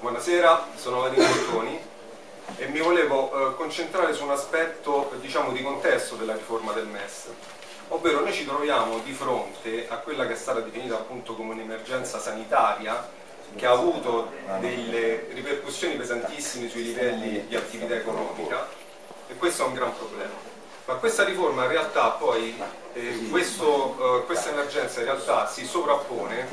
Buonasera, sono Vladimir Bottoni e mi volevo eh, concentrare su un aspetto diciamo, di contesto della riforma del MES, ovvero noi ci troviamo di fronte a quella che è stata definita appunto come un'emergenza sanitaria che ha avuto delle ripercussioni pesantissime sui livelli di attività economica e questo è un gran problema. Ma questa riforma in realtà poi, eh, questo, eh, questa emergenza in realtà si sovrappone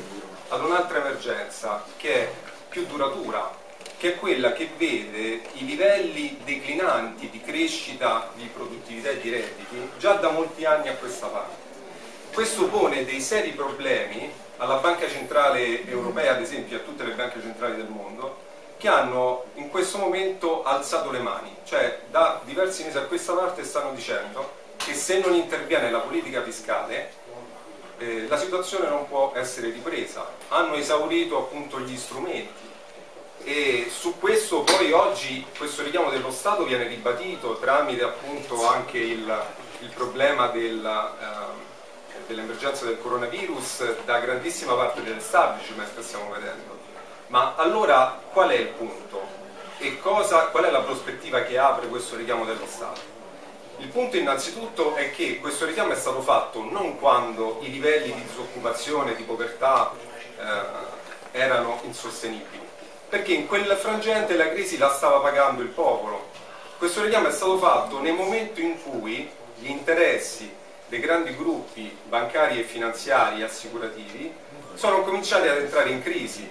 ad un'altra emergenza che è più duratura, che è quella che vede i livelli declinanti di crescita di produttività e di redditi già da molti anni a questa parte. Questo pone dei seri problemi alla Banca Centrale Europea, ad esempio a tutte le banche centrali del mondo, che hanno in questo momento alzato le mani, cioè da diversi mesi a questa parte stanno dicendo che se non interviene la politica fiscale eh, la situazione non può essere ripresa, hanno esaurito appunto gli strumenti e su questo poi oggi questo richiamo dello Stato viene ribadito tramite appunto anche il, il problema del, eh, dell'emergenza del coronavirus da grandissima parte dell'establishment che stiamo vedendo ma allora qual è il punto? E cosa, qual è la prospettiva che apre questo richiamo dello Stato? Il punto innanzitutto è che questo richiamo è stato fatto non quando i livelli di disoccupazione, di povertà eh, erano insostenibili, perché in quel frangente la crisi la stava pagando il popolo. Questo richiamo è stato fatto nel momento in cui gli interessi dei grandi gruppi bancari e finanziari e assicurativi sono cominciati ad entrare in crisi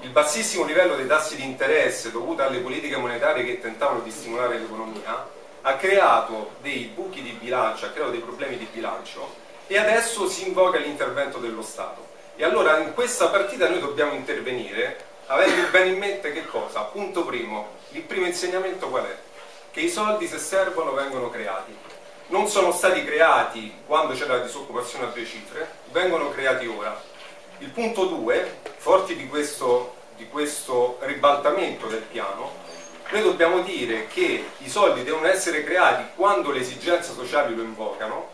il bassissimo livello dei tassi di interesse dovuto alle politiche monetarie che tentavano di stimolare l'economia ha creato dei buchi di bilancio, ha creato dei problemi di bilancio e adesso si invoca l'intervento dello Stato. E allora in questa partita noi dobbiamo intervenire avendo bene in mente che cosa? Punto primo, il primo insegnamento qual è? Che i soldi se servono vengono creati. Non sono stati creati quando c'era la disoccupazione a due cifre, vengono creati ora il punto 2, forti di questo, di questo ribaltamento del piano, noi dobbiamo dire che i soldi devono essere creati quando le esigenze sociali lo invocano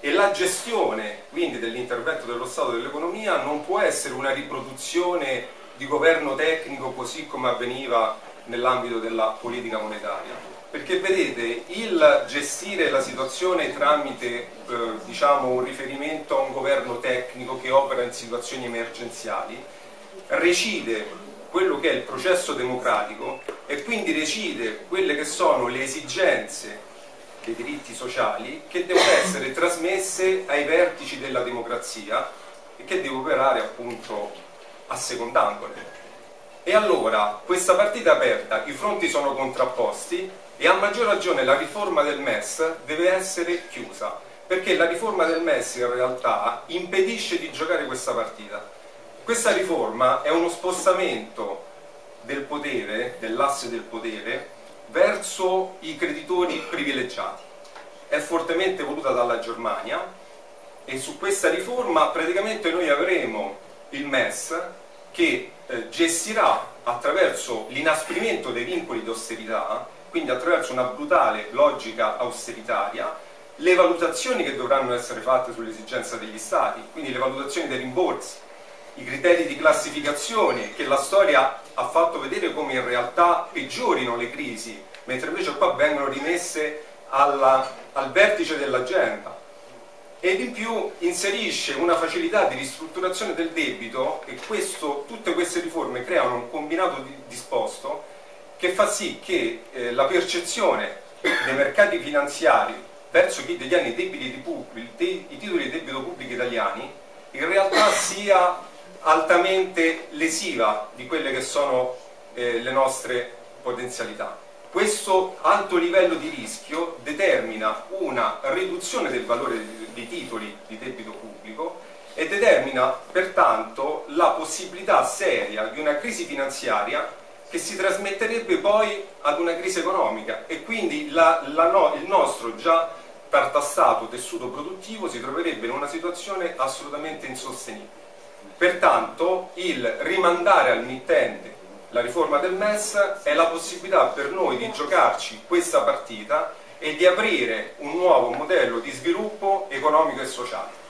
e la gestione quindi dell'intervento dello Stato dell'economia non può essere una riproduzione di governo tecnico così come avveniva nell'ambito della politica monetaria. Perché vedete il gestire la situazione tramite eh, diciamo, un riferimento a un governo tecnico che opera in situazioni emergenziali recide quello che è il processo democratico e quindi recide quelle che sono le esigenze dei diritti sociali che devono essere trasmesse ai vertici della democrazia e che deve operare appunto assecondandole. E allora questa partita aperta, i fronti sono contrapposti e a maggior ragione la riforma del MES deve essere chiusa, perché la riforma del MES in realtà impedisce di giocare questa partita. Questa riforma è uno spostamento del potere, dell'asse del potere, verso i creditori privilegiati. È fortemente voluta dalla Germania e su questa riforma praticamente noi avremo il MES che eh, gestirà attraverso l'inasprimento dei vincoli di austerità quindi attraverso una brutale logica austeritaria, le valutazioni che dovranno essere fatte sull'esigenza degli Stati, quindi le valutazioni dei rimborsi, i criteri di classificazione che la storia ha fatto vedere come in realtà peggiorino le crisi, mentre invece qua vengono rimesse alla, al vertice dell'agenda ed in più inserisce una facilità di ristrutturazione del debito e questo, tutte queste riforme creano un combinato disposto che fa sì che eh, la percezione dei mercati finanziari verso chi detiene i, i titoli di debito pubblico italiani in realtà sia altamente lesiva di quelle che sono eh, le nostre potenzialità. Questo alto livello di rischio determina una riduzione del valore dei titoli di debito pubblico e determina pertanto la possibilità seria di una crisi finanziaria che si trasmetterebbe poi ad una crisi economica e quindi la, la no, il nostro già tartassato tessuto produttivo si troverebbe in una situazione assolutamente insostenibile. Pertanto il rimandare al mittente la riforma del MES è la possibilità per noi di giocarci questa partita e di aprire un nuovo modello di sviluppo economico e sociale.